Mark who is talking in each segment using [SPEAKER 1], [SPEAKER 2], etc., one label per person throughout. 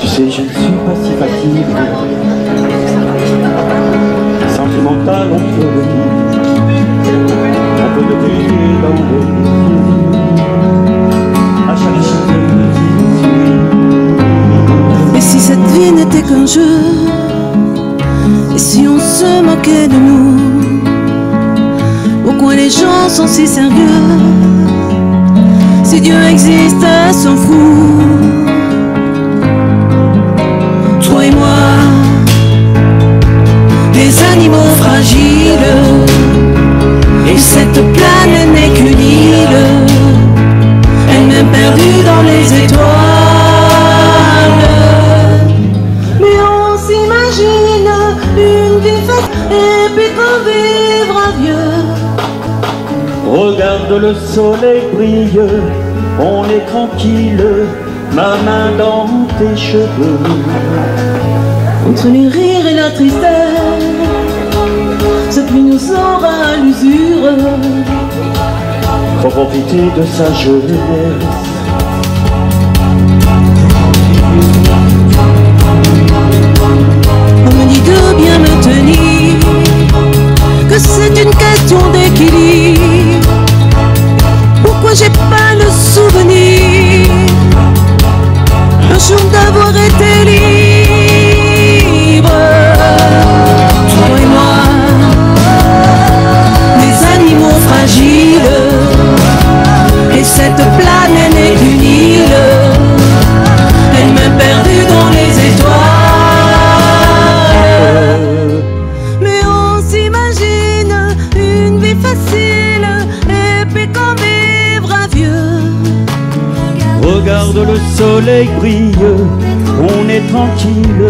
[SPEAKER 1] Tu sais, je ne suis pas si facile. Sentimental, on peut le dire. On peut le dire dans les yeux. À chaque chose
[SPEAKER 2] Et si cette vie n'était qu'un jeu? Et si on se moquait de nous? Pourquoi les gens sont si sérieux Si Dieu existe, s'en fout Des animaux fragiles. Et cette planète n'est qu'une île. Elle-même perdue dans les étoiles. Mais on s'imagine une vie faite et puis qu'on vivra vieux.
[SPEAKER 1] Regarde le soleil brille, on est tranquille, ma main dans tes cheveux.
[SPEAKER 2] Entre les rires et la tristesse, cette nuit nous aura à l'usure.
[SPEAKER 1] Faut profiter de sa jeunesse.
[SPEAKER 2] On me dit de bien me tenir, que c'est une question d'équilibre.
[SPEAKER 1] Soleil brille, on est tranquille,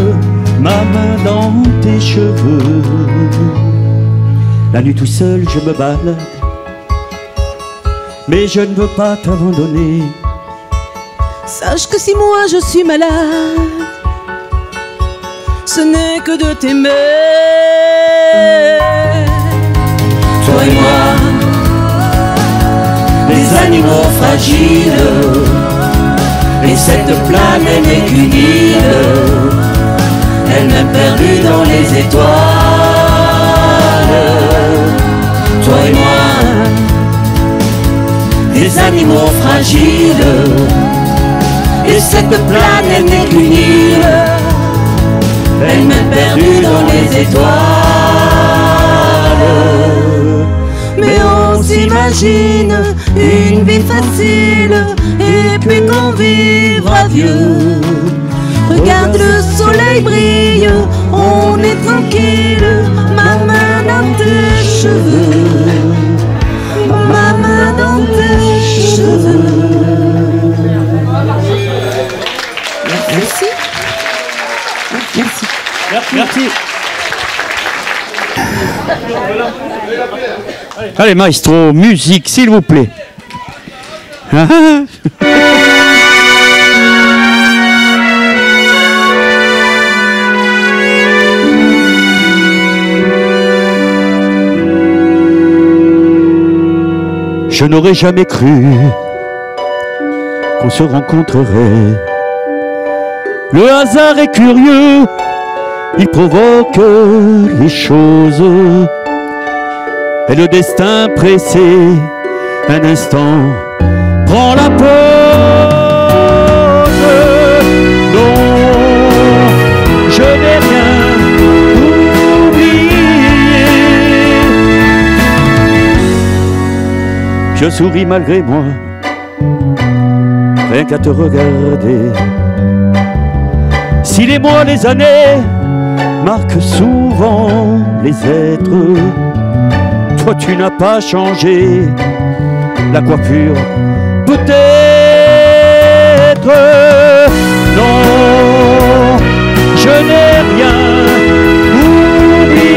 [SPEAKER 1] ma main dans tes cheveux. La nuit tout seul, je me balade, mais je ne veux pas t'abandonner.
[SPEAKER 2] Sache que si moi je suis malade, ce n'est que de t'aimer.
[SPEAKER 1] Toi et moi, les animaux fragiles, et cette planète n'est qu'une île, elle m'a perdu dans les étoiles. Toi et moi, des animaux fragiles, et cette planète n'est qu'une île, elle m'a perdu dans les étoiles.
[SPEAKER 2] On s'imagine une vie facile et puis qu'on vivra vieux. Regarde le soleil brille, on est tranquille, ma main dans tes cheveux, ma main dans tes cheveux. Merci. Merci.
[SPEAKER 1] Merci.
[SPEAKER 3] Allez, maestro, musique, s'il vous plaît. Je n'aurais jamais cru qu'on se rencontrerait. Le hasard est curieux, il provoque les choses. Et le destin pressé, un instant, prend la pause. Non, je n'ai rien oublié. Je souris malgré moi, rien qu'à te regarder. Si les mois, les années marquent souvent les êtres, tu n'as pas changé la coiffure, peut-être. Non, je n'ai rien oublié,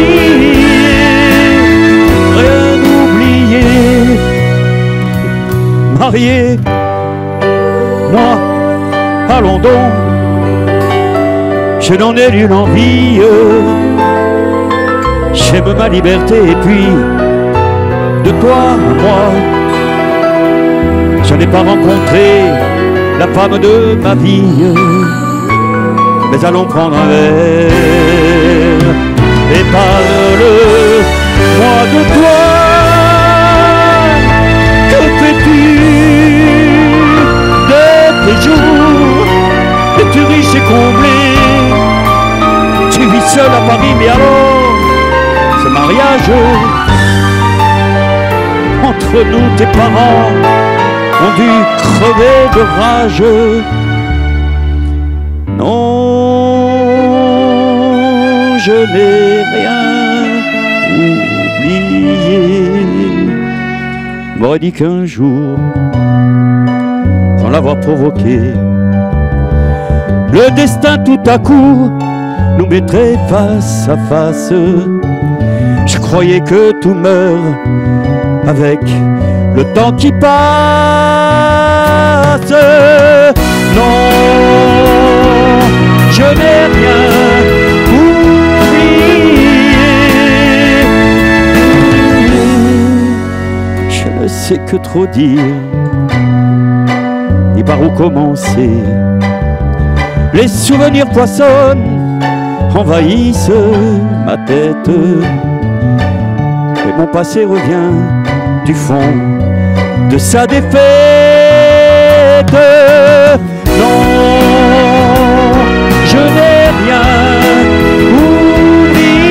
[SPEAKER 3] rien oublié. Marié, moi, allons donc, je n'en ai nulle envie. J'aime ma liberté et puis toi moi. Je n'ai pas rencontré la femme de ma vie. mais allons prendre un verre et parle-moi de toi. Que fais-tu de tes jours? Es-tu riche et comblé? Tu vis seul à Paris, mais alors, ce mariage nous, tes parents ont dû crever de rage. Non, je n'ai rien oublié. M'aurait dit qu'un jour, sans l'avoir provoqué, le destin tout à coup nous mettrait face à face. Je croyais que tout meurt avec le temps qui passe. Non, je n'ai rien oublié. Je ne sais que trop dire, ni par où commencer. Les souvenirs poissonnent, envahissent ma tête. Et mon passé revient du fond de sa défaite. Non, je n'ai rien oublié,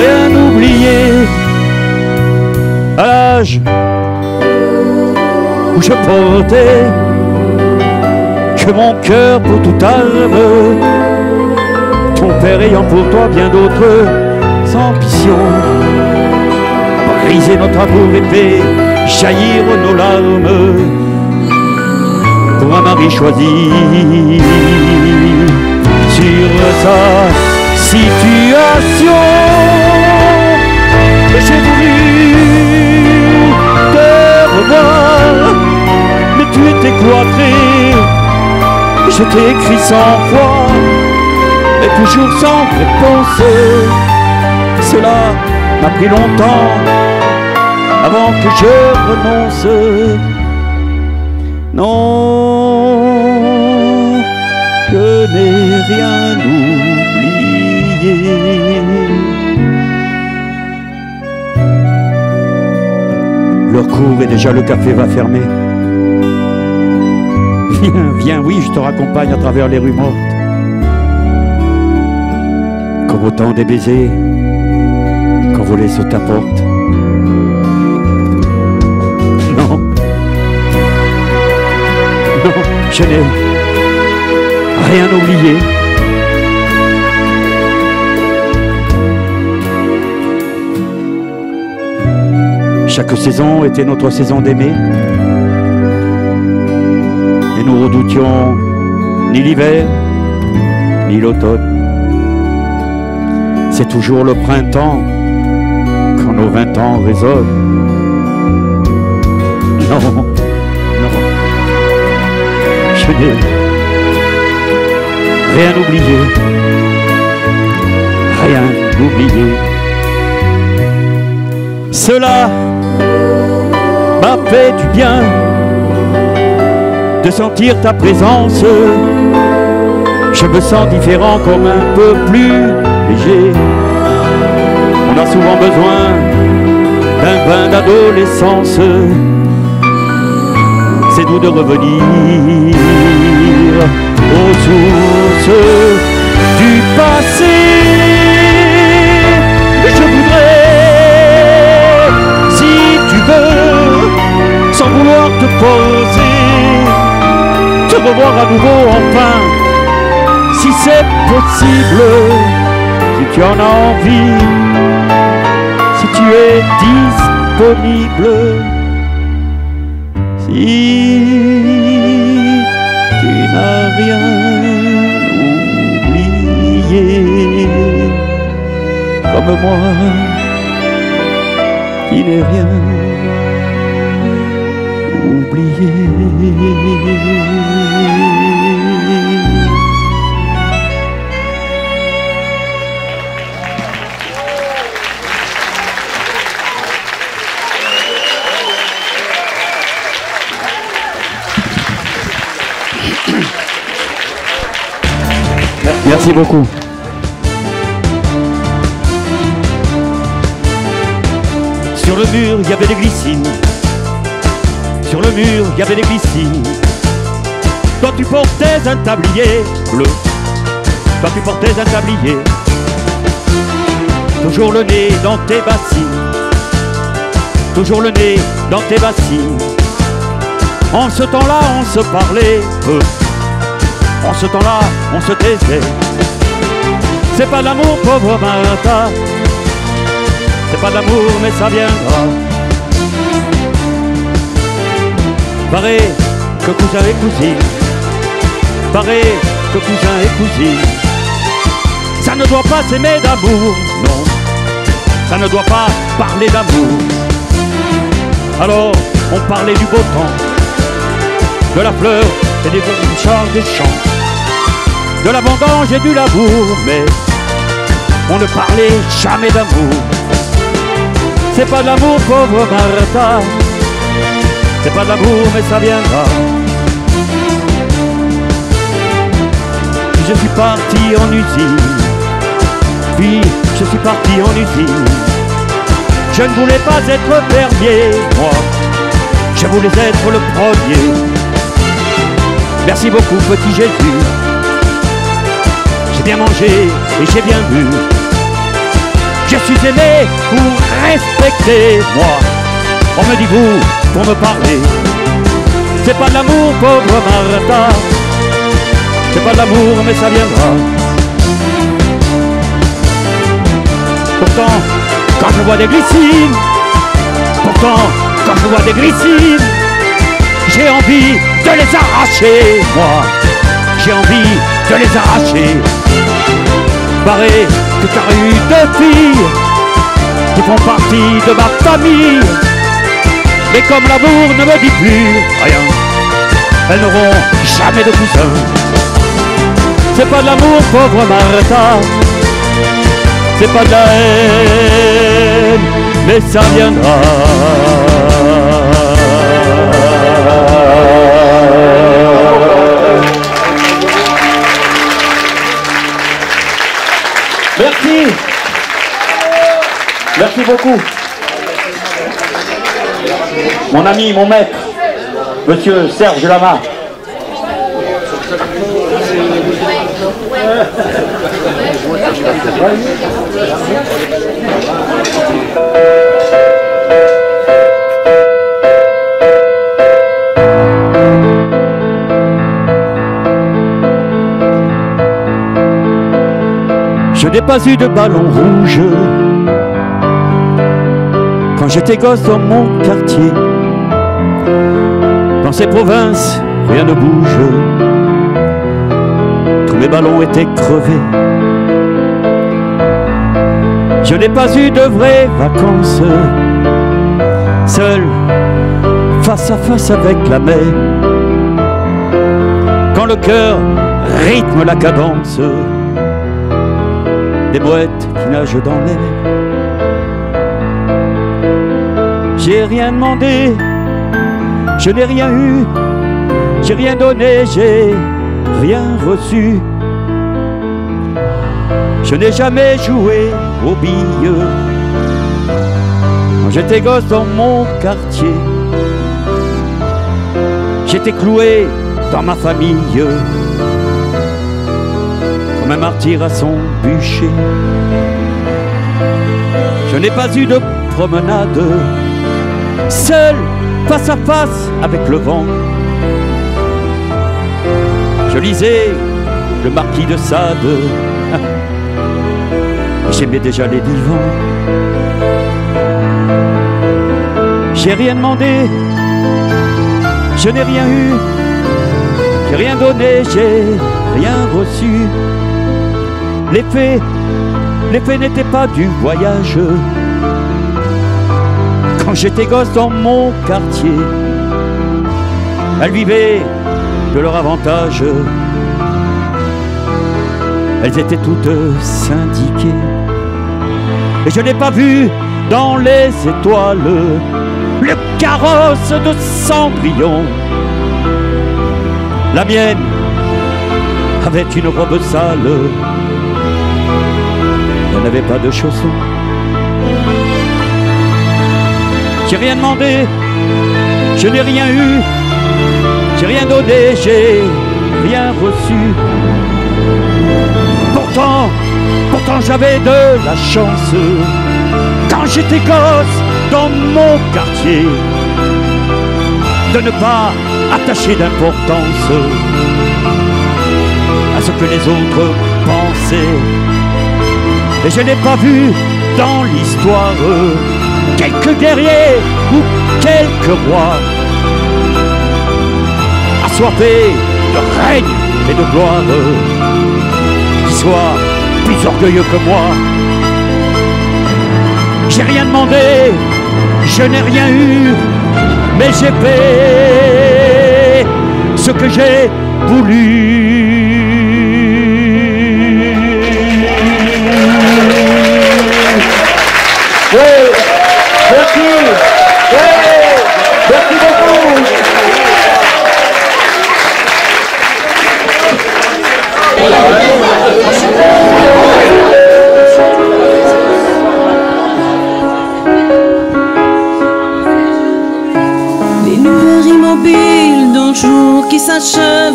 [SPEAKER 3] rien oublié. À l'âge où je portais que mon cœur pour toute âme, ton père ayant pour toi bien d'autres ambitions briser notre amour épais, jaillir nos larmes pour un mari choisi sur sa situation. J'ai voulu te revoir, mais tu étais cloîtré. Je t'ai écrit cent fois, mais toujours sans réponse. Cela m'a pris longtemps avant que je renonce. Non, je n'ai rien oublié. L'heure court et déjà le café va fermer. Viens, viens, oui, je te raccompagne à travers les rues mortes. Comme au temps des baisers, quand volait sous ta porte. Je n'ai rien oublié. Chaque saison était notre saison d'aimer. Et nous redoutions ni l'hiver, ni l'automne. C'est toujours le printemps quand nos vingt ans résonnent. Non, rien oublié, rien oublié. Cela m'a fait du bien de sentir ta présence. Je me sens différent comme un peu plus léger. On a souvent besoin d'un bain d'adolescence. C'est doux de revenir aux sources du passé. Je voudrais, si tu veux, sans vouloir te poser, te revoir à nouveau enfin, si c'est possible, si tu en as envie, si tu es disponible, si tu n'as rien oublié, comme moi, qui n'ai rien oublié.
[SPEAKER 4] Merci beaucoup.
[SPEAKER 3] Sur le mur, il y avait des glycines. Sur le mur, il y avait des glycines. Toi, tu portais un tablier bleu. Toi, tu portais un tablier. Toujours le nez dans tes bassines. Toujours le nez dans tes bassines. En ce temps-là, on se parlait peu. En ce temps-là, on se taisait. C'est pas l'amour, pauvre Martha. C'est pas l'amour, mais ça viendra. Pareil que cousin et cousine. Pareil que cousin et cousine. Ça ne doit pas s'aimer d'amour, non. Ça ne doit pas parler d'amour. Alors, on parlait du beau temps, de la fleur et des chants des champs, de la vendange et du labour, mais on ne parlait jamais d'amour. C'est pas de l'amour, pauvre Martha. C'est pas de l'amour, mais ça viendra. Je suis parti en usine, puis je suis parti en usine. Je ne voulais pas être fermier, moi. Je voulais être le premier. Merci beaucoup, petit Jésus. J'ai bien mangé et j'ai bien bu. Je suis aimé ou respecté, moi. On me dit vous pour me parler. C'est pas de l'amour, pauvre Martha. C'est pas de l'amour, mais ça viendra. Pourtant, quand je vois des glycines, pourtant, quand je vois des glycines, j'ai envie de les arracher, moi. J'ai envie de les arracher. Paraît que tu as eu deux filles qui font partie de ma famille. Mais comme l'amour ne me dit plus rien, elles n'auront jamais de cousin. C'est pas de l'amour, pauvre Martha. C'est pas de la haine, mais ça viendra.
[SPEAKER 4] Merci beaucoup. Mon ami, mon maître, monsieur Serge Lama.
[SPEAKER 3] Je n'ai pas eu de ballon rouge j'étais gosse dans mon quartier. Dans ces provinces, rien ne bouge. Tous mes ballons étaient crevés. Je n'ai pas eu de vraies vacances. Seul, face à face avec la mer. Quand le cœur rythme la cadence des mouettes qui nagent dans l'air. J'ai rien demandé, je n'ai rien eu, j'ai rien donné, j'ai rien reçu. Je n'ai jamais joué aux billes quand j'étais gosse dans mon quartier. J'étais cloué dans ma famille comme un martyr à son bûcher. Je n'ai pas eu de promenade, seul, face à face avec le vent. Je lisais le marquis de Sade, j'aimais déjà les divans. J'ai rien demandé, je n'ai rien eu, j'ai rien donné, j'ai rien reçu. L'effet, l'effet n'était pas du voyage. J'étais gosse dans mon quartier, elles vivaient de leur avantage. Elles étaient toutes syndiquées. Et je n'ai pas vu dans les étoiles le carrosse de Cendrillon. La mienne avait une robe sale. Elle n'avait pas de chaussons. J'ai rien demandé, je n'ai rien eu, j'ai rien donné, j'ai rien reçu. Pourtant, pourtant j'avais de la chance quand j'étais gosse dans mon quartier de ne pas attacher d'importance à ce que les autres pensaient. Et je n'ai pas vu dans l'histoire quelques guerriers ou quelques rois assoiffés de règne et de gloire qui soient plus orgueilleux que moi. J'ai rien demandé, je n'ai rien eu, mais j'ai fait ce que j'ai voulu.
[SPEAKER 5] Merci. Merci beaucoup.
[SPEAKER 2] Les lueurs immobiles d'un jour qui s'achève.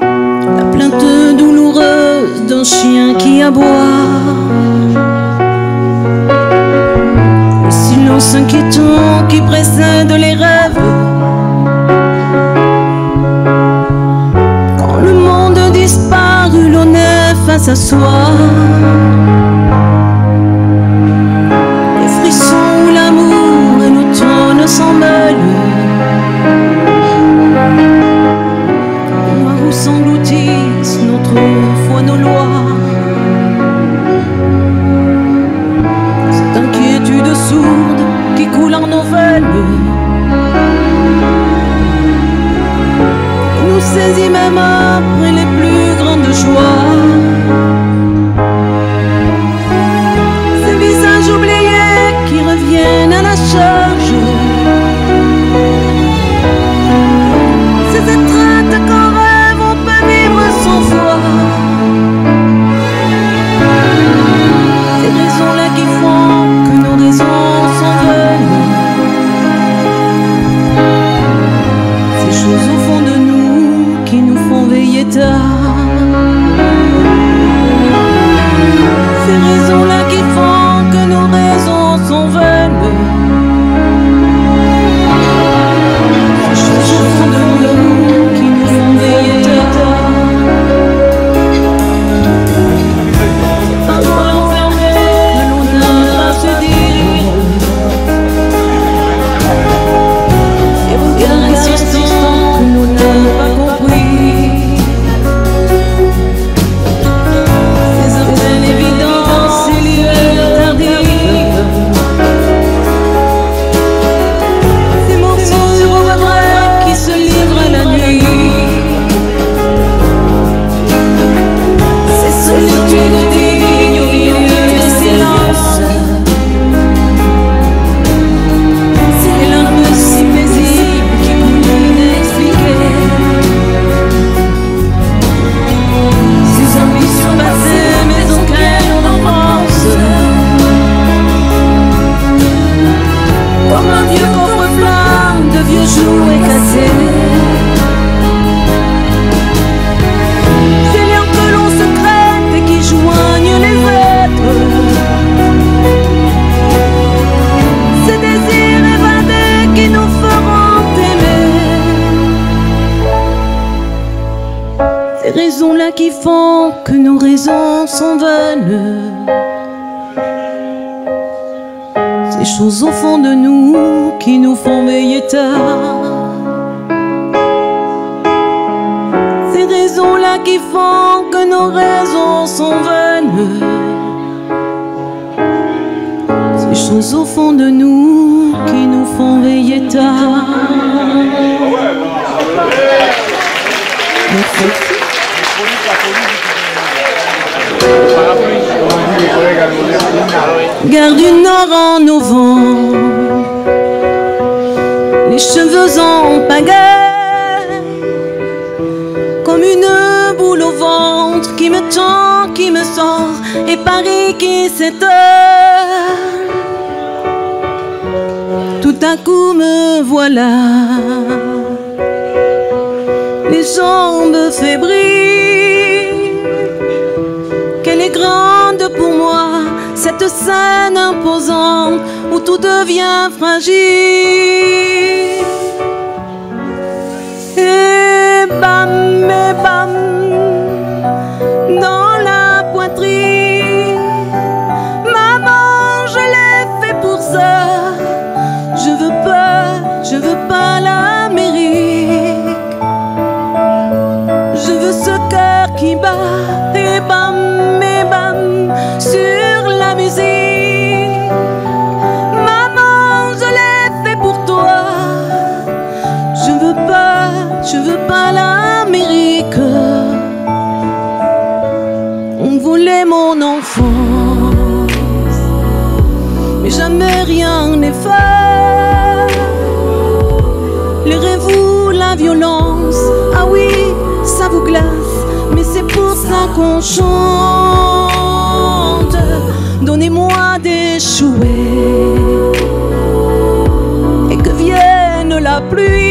[SPEAKER 2] La plainte douloureuse d'un chien qui aboie. Silence inquiétant qui précède les rêves. Quand le monde a disparu, l'on est face à soi. Nous saisit même après les plus grandes joies. Font que nos raisons s'en veulent. Ces choses au fond de nous qui nous font veiller tard. Ces raisons-là qui font que nos raisons s'en veulent. Ces choses au fond de nous qui nous font veiller tard. Gare du Nord en novembre, les cheveux en pagaille, comme une boule au ventre qui me tend, qui me sort, et Paris qui s'éteint. Tout à coup me voilà, les jambes fébriles. Cette scène imposante où tout devient fragile. Et bam, et bam, dans la poitrine. Maman, je l'ai fait pour ça. Je veux pas, je veux pas l'Amérique. Je veux ce cœur qui bat, qu'on. Donnez-moi des jouets et que vienne la pluie.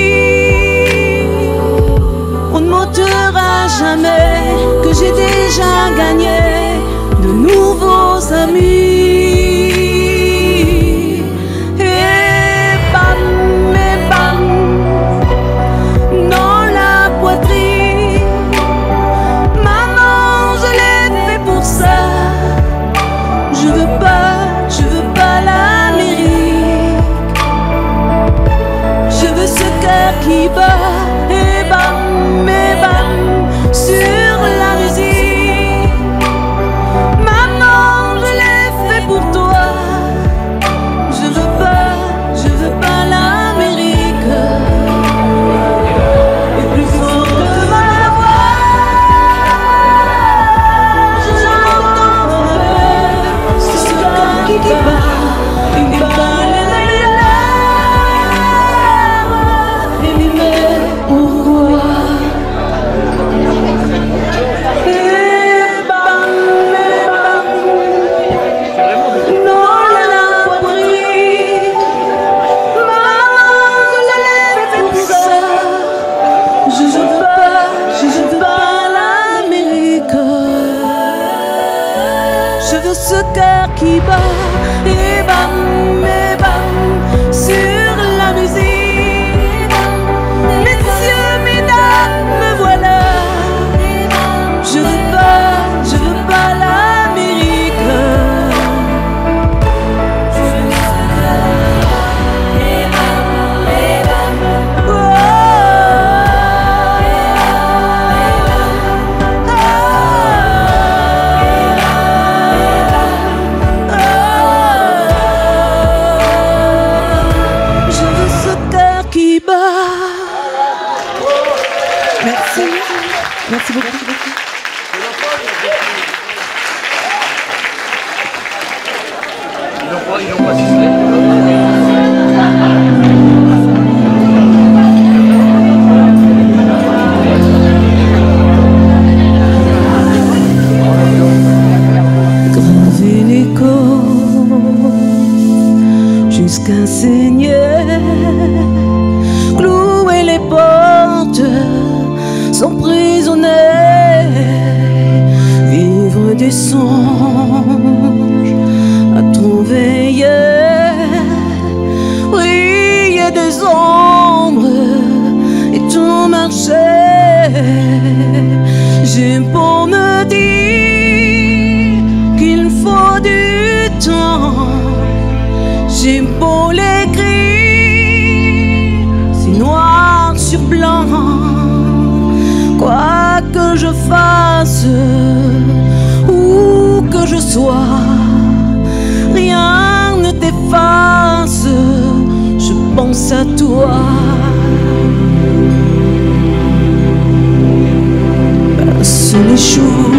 [SPEAKER 2] Marcher. J'ai pour me dire qu'il faut du temps. J'ai beau l'écrire, c'est noir sur blanc. Quoi que je fasse, où que je sois, rien ne t'efface. Je pense à toi. Les jours,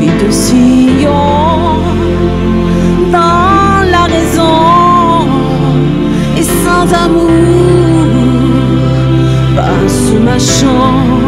[SPEAKER 2] vide sillon dans la raison et sans amour passe ma chance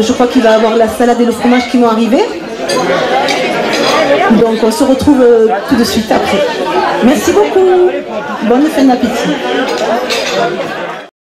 [SPEAKER 6] je crois qu'il va avoir la salade et le fromage qui vont arriver. Donc on se retrouve euh, tout de suite après. Merci beaucoup. Bonne fin d'appétit.